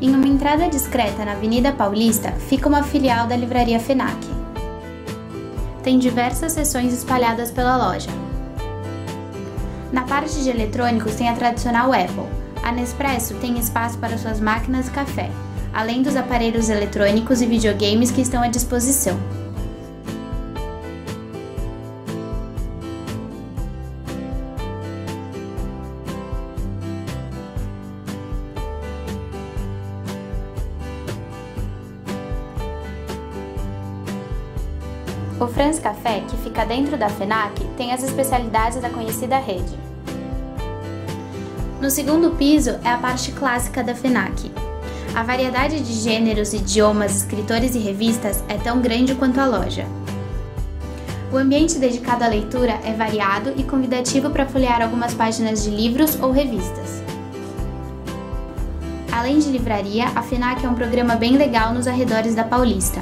Em uma entrada discreta na Avenida Paulista fica uma filial da livraria FENAC. Tem diversas seções espalhadas pela loja. Na parte de eletrônicos tem a tradicional Apple. A Nespresso tem espaço para suas máquinas e café, além dos aparelhos eletrônicos e videogames que estão à disposição. O Franz Café, que fica dentro da FENAC, tem as especialidades da conhecida rede. No segundo piso é a parte clássica da FENAC. A variedade de gêneros, idiomas, escritores e revistas é tão grande quanto a loja. O ambiente dedicado à leitura é variado e convidativo para folhear algumas páginas de livros ou revistas. Além de livraria, a FENAC é um programa bem legal nos arredores da Paulista.